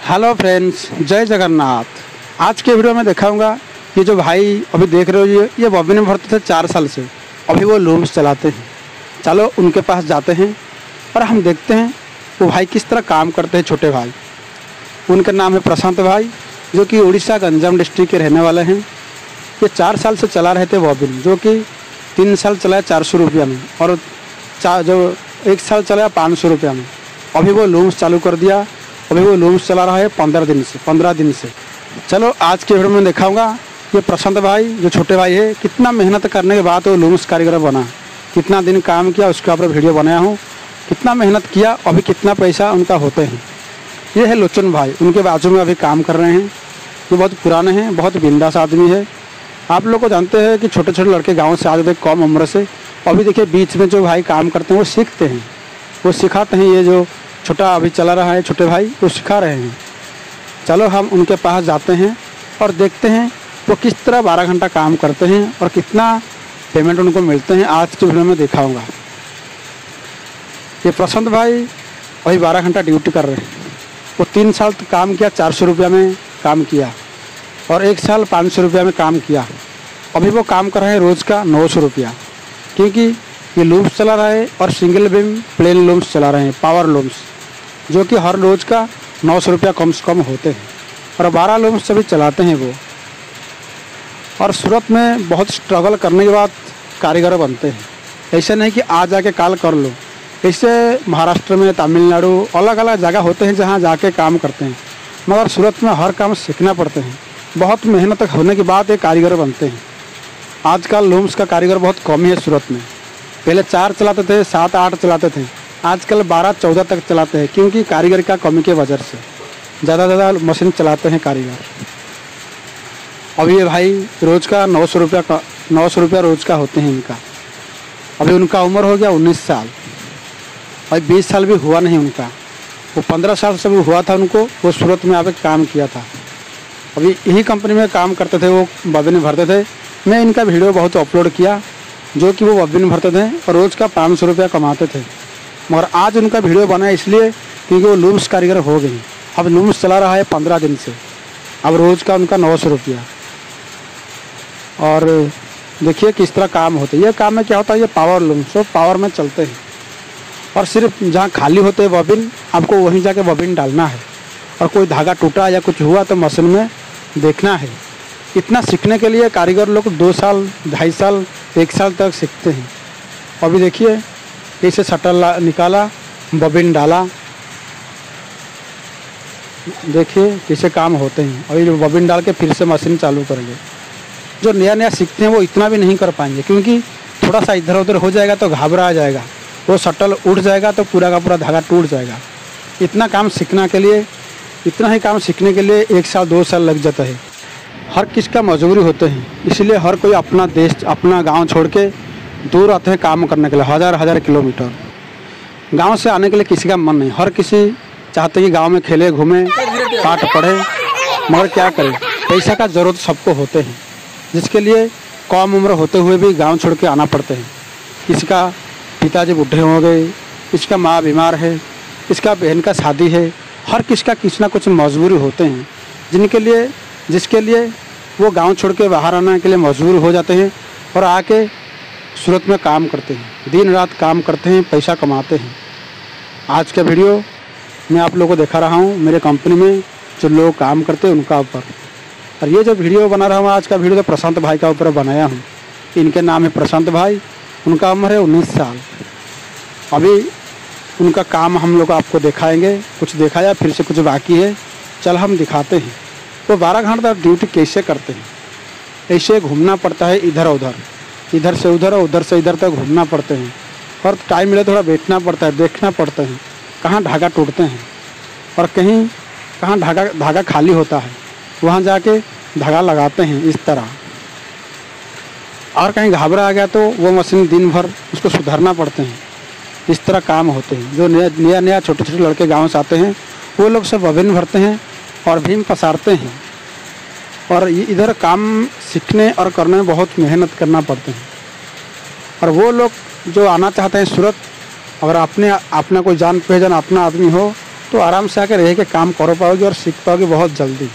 Hello friends जय जगन्नाथ। आज के वीडियो में दिखाऊँगा, ये जो भाई अभी देख रहे हो, ये ये बॉबी में भरते थे चार साल से। अभी वो लूम्स चलाते हैं। चलो, उनके पास जाते हैं और हम देखते हैं, वो भाई किस तरह काम करते हैं छोटे भाई। उनका नाम है प्रशांत भाई, जो कि उड़ीसा गंजाम डिस्ट्रिक्ट के रहने वाले हैं। ये चार साल से चला रहे थे बॉबिन जो कि तीन साल चलाया चार सौ रुपया में और चार, जो एक साल चलाया पाँच सौ रुपया में। अभी वो लूम्स चालू कर दिया अभी वो लूम्स चला रहा है पंद्रह दिन से, पंद्रह दिन से। चलो, आज के वीडियो में दिखाऊँगा ये प्रशांत भाई, जो छोटे भाई है, कितना मेहनत करने के बाद वो लूम्स कारीगर बना। कितना दिन काम किया, उसके ऊपर वीडियो बनाया हूँ। कितना मेहनत किया, अभी कितना पैसा उनका होते हैं। ये है लोचन भाई, उनके बाजू में अभी काम कर रहे हैं। ये बहुत पुराने हैं, बहुत बिंदास आदमी है। आप लोग को जानते हैं कि छोटे छोटे लड़के गाँव से आ जाते कम उम्र से। अभी देखिए, बीच में जो भाई काम करते हैं, वो सीखते हैं। वो सिखाते हैं ये जो छोटा अभी चला रहा है, छोटे भाई, वो सिखा रहे हैं। चलो हम उनके पास जाते हैं और देखते हैं वो किस तरह बारह घंटा काम करते हैं और कितना पेमेंट उनको मिलते हैं। आज के वीडियो में दिखाऊँगा ये प्रशांत भाई अभी बारह घंटा ड्यूटी कर रहे हैं। वो तीन साल तक काम किया, चार सौ रुपया में काम किया और एक साल पाँच सौ रुपया में काम किया। अभी वो काम कर रहे हैं रोज़ का नौ सौ रुपया। क्योंकि ये लूम्स चला रहा है और सिंगल बीम प्लेन लूम्स चला रहे हैं पावर लूम्स जो कि हर रोज़ का नौ सौ रुपया कम से कम होते हैं। और बारह लोग से भी चलाते हैं वो। और सूरत में बहुत स्ट्रगल करने के बाद कारीगर बनते हैं। ऐसे नहीं कि आज जाके काल कर लो। ऐसे महाराष्ट्र में तमिलनाडु अलग अलग जगह होते हैं जहाँ जाके काम करते हैं। मगर सूरत में हर काम सीखना पड़ते हैं। बहुत मेहनत होने के बाद ये कारीगर बनते हैं। आजकल लूम्स का कारीगर बहुत कम ही है सूरत में। पहले चार चलाते थे, सात आठ चलाते थे। आजकल बारह चौदह तक चलाते हैं, क्योंकि कारीगर का कमी के वजह से। ज़्यादा ज़्यादा मशीन चलाते हैं कारीगर। अभी ये भाई रोज़ का नौ सौ रुपया नौ सौ रुपया रोज़ का होते हैं इनका। अभी उनका उम्र हो गया उन्नीस साल। अभी बीस साल भी हुआ नहीं उनका। वो पंद्रह साल से भी हुआ था उनको, वो सूरत में आके काम किया था। अभी यही कंपनी में काम करते थे, वो बबिन भरते थे। मैं इनका वीडियो बहुत अपलोड किया, जो कि वो बबिन भरते थे और रोज़ का पाँच सौ रुपया कमाते थे। मगर आज उनका वीडियो बना इसलिए क्योंकि वो लूम्स कारीगर हो गई अब लूम्स चला रहा है पंद्रह दिन से। अब रोज़ का उनका नौ सौ रुपया। और देखिए किस तरह काम होते हैं। ये काम में क्या होता है, ये पावर लूम्स वो पावर में चलते हैं। और सिर्फ़ जहाँ खाली होते हैं बबिन, आपको वहीं जाके बबिन डालना है। और कोई धागा टूटा या कुछ हुआ तो मशीन में देखना है। इतना सीखने के लिए कारीगर लोग दो साल, ढाई साल, एक साल तक सीखते हैं। अभी देखिए कैसे शटर निकाला, बबिन डाला। देखिए कैसे काम होते हैं। और ये बबिन डाल के फिर से मशीन चालू करेंगे जो नया नया सीखते हैं वो इतना भी नहीं कर पाएँगे, क्योंकि थोड़ा सा इधर उधर हो जाएगा तो घबरा जाएगा। वो शटल उठ जाएगा तो पूरा का पूरा धागा टूट जाएगा। इतना काम सीखने के लिए, इतना ही काम सीखने के लिए एक साल, दो साल लग जाता है। हर किस का मजबूरी होते हैं। इसलिए हर कोई अपना देश, अपना गाँव छोड़ के दूर आते हैं काम करने के लिए, हज़ार हज़ार किलोमीटर। गाँव से आने के लिए किसी का मन नहीं। हर किसी चाहते कि गाँव में खेले, घूमे पाठ पढ़े मगर क्या करें? पैसा का ज़रूरत सबको होते हैं। जिसके लिए कम उम्र होते हुए भी गाँव छोड़ के आना पड़ते हैं। किसी का पिताजी बूढ़े हो गए इसका माँ बीमार है इसका बहन का शादी है, हर किसी का किसी ना कुछ मजबूरी होते हैं। जिनके लिए, जिसके लिए वो गाँव छोड़ के बाहर आने के लिए मजबूर हो जाते हैं और आके सूरत में काम करते हैं, दिन रात काम करते हैं, पैसा कमाते हैं। आज का वीडियो मैं आप लोगों को दिखा रहा हूँ, मेरे कंपनी में जो लोग काम करते हैं उनका ऊपर। और ये जो वीडियो बना रहा हूँ, आज का वीडियो तो प्रशांत भाई का ऊपर बनाया हूँ। इनके नाम है प्रशांत भाई, उनका उम्र है उन्नीस साल। अभी उनका काम हम लोग आपको दिखाएँगे, कुछ दिखाया, फिर से कुछ बाकी है। चल हम दिखाते हैं। तो बारह घंटा ड्यूटी कैसे करते हैं? ऐसे घूमना पड़ता है इधर उधर इधर से उधर और उधर से इधर तक घूमना पड़ते हैं। और टाइम मिले थोड़ा बैठना पड़ता है, देखना पड़ता है, कहाँ धागा टूटते हैं। और कहीं, कहाँ धागा धागा खाली होता है, वहाँ जाके धागा लगाते हैं इस तरह। और कहीं घाबरा आ गया तो वो मशीन दिन भर उसको सुधारना पड़ते हैं। इस तरह काम होते हैं। जो नया नया नया छोटे छोटे लड़के गाँव से आते हैं, वो लोग सब विभिन्न भरते हैं और भीम पसारते हैं। और इधर काम सीखने और करने में बहुत मेहनत करना पड़ते हैं। और वो लोग जो आना चाहते हैं सूरत, अगर अपने, अपना कोई जान पहचान, अपना आदमी हो तो आराम से आकर रह के काम कर पाओगे और सीख पाओगे बहुत जल्दी।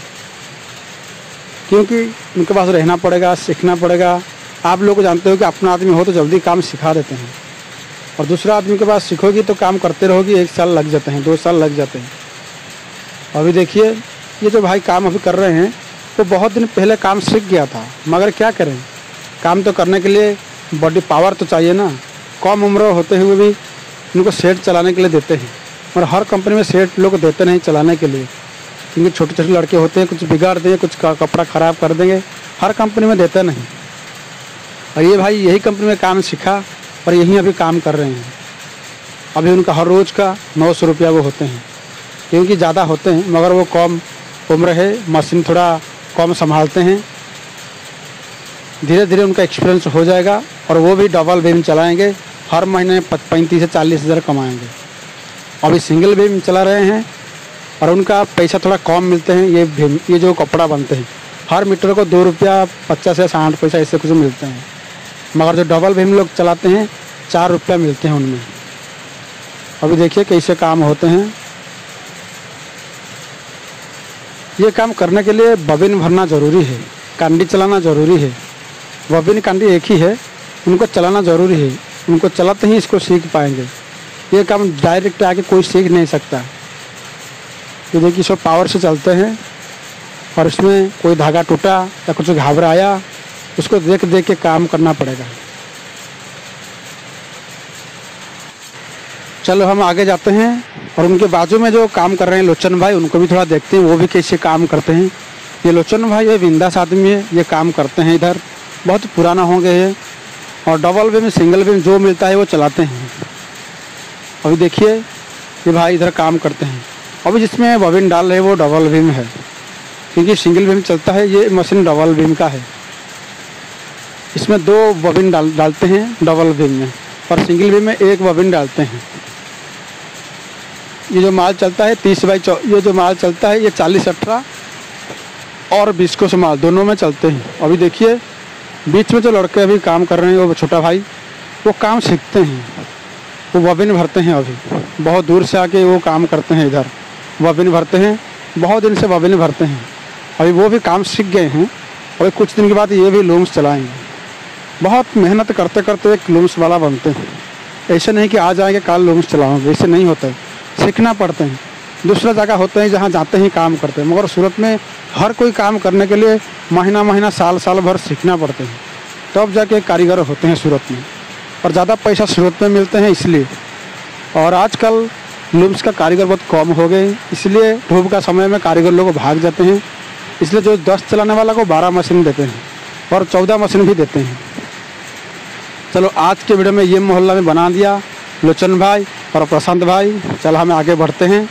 क्योंकि उनके पास रहना पड़ेगा, सीखना पड़ेगा। आप लोग जानते हो कि अपना आदमी हो तो जल्दी काम सिखा देते हैं। और दूसरा आदमी के पास सीखोगी तो काम करते रहोगी, एक साल लग जाते हैं, दो साल लग जाते हैं। अभी देखिए, ये जो भाई काम अभी कर रहे हैं वो बहुत दिन पहले काम सीख गया था, मगर क्या करें? काम तो करने के लिए बॉडी पावर तो चाहिए ना। कम उम्र होते हुए भी उनको सेट चलाने के लिए देते हैं। और हर कंपनी में सेट लोग देते नहीं चलाने के लिए। क्योंकि छोटे छोटे लड़के होते हैं, कुछ बिगाड़ देंगे, कुछ कपड़ा ख़राब कर देंगे। हर कंपनी में देते नहीं। और ये भाई यही कंपनी में काम सीखा और यहीं अभी काम कर रहे हैं। अभी उनका हर रोज़ का नौ सौ रुपया वो होते हैं। क्योंकि ज़्यादा होते हैं, मगर वो कम उम्र है मशीन थोड़ा कम संभालते हैं। धीरे धीरे उनका एक्सपीरियंस हो जाएगा और वो भी डबल बीम चलाएँगे। हर महीने पैंतीस से चालीस हज़ार कमाएँगे। अभी सिंगल बीम चला रहे हैं और उनका पैसा थोड़ा कम मिलते हैं। ये भीम ये जो कपड़ा बनते हैं, हर मीटर को दो रुपया, पचास या साठ पैसा ऐसे कुछ मिलते हैं। मगर जो डबल भीम लोग चलाते हैं, चार रुपया मिलते हैं उनमें। अभी देखिए कैसे काम होते हैं। ये काम करने के लिए बबिन भरना ज़रूरी है, कांडी चलाना ज़रूरी है। बबिन कांडी एक ही है, उनको चलाना ज़रूरी है। उनको चलाते ही इसको सीख पाएँगे। ये काम डायरेक्ट आके कोई सीख नहीं सकता। ये देखिए, सब पावर से चलते हैं और इसमें कोई धागा टूटा या कुछ घबराया, उसको देख देख के काम करना पड़ेगा। चलो हम आगे जाते हैं और उनके बाजू में जो काम कर रहे हैं लोचन भाई, उनको भी थोड़ा देखते हैं, वो भी कैसे काम करते हैं। ये लोचन भाई ये बिंदास आदमी है, ये काम करते हैं इधर। बहुत पुराना हो गए हैं और डबल बीम, सिंगल बीम जो मिलता है, वो चलाते हैं। अभी देखिए, ये भाई इधर काम करते हैं। अभी जिसमें बबिन डाल रहे वो डबल बीम है। क्योंकि सिंगल बीम चलता है, ये मशीन डबल बीम का है। इसमें दो बबिन डाल, डालते हैं, डबल बीम में। और सिंगल बीम में एक बबिन डालते हैं। ये जो माल चलता है, तीस बाई चौ, ये जो माल चलता है, ये चालीस अठारह और बीस को से माल, दोनों में चलते हैं। अभी देखिए, बीच में जो लड़के अभी काम कर रहे हैं, वो छोटा भाई, वो काम सीखते हैं। वो वबिन भरते हैं अभी। बहुत दूर से आके वो काम करते हैं इधर। वबिन भरते हैं, बहुत दिन से वबिन भरते हैं। अभी वो भी काम सीख गए हैं, और कुछ दिन के बाद ये भी लूम्स चलाएँगे। बहुत मेहनत करते करते एक लूम्स वाला बनते हैं। ऐसे नहीं कि आ जाएँगे कल लूम्स चलाओगे ऐसे नहीं होता है। सीखना पड़ते हैं। दूसरा जगह होते हैं जहाँ जाते ही काम करते हैं। मगर सूरत में हर कोई काम करने के लिए महीना महीना, साल साल भर सीखना पड़ते हैं। तब जाके कारीगर होते हैं सूरत में। और ज़्यादा पैसा सूरत में मिलते हैं इसलिए। और आजकल लूम्स का कारीगर बहुत कम हो गए इसलिए धूप का समय में कारीगर लोग भाग जाते हैं। इसलिए जो दस चलाने वाला को बारह मशीन देते हैं और चौदह मशीन भी देते हैं। चलो आज के वीडियो में ये मोहल्ला में बना दिया। लोचन भाई और प्रशांत भाई, चल हम आगे बढ़ते हैं।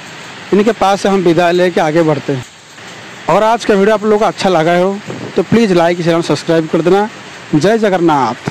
इनके पास से हम विदाई कर आगे बढ़ते हैं। और आज का वीडियो आप लोगों को अच्छा लगा हो तो प्लीज़ लाइक चैनल सब्सक्राइब कर देना। जय जगन्नाथ।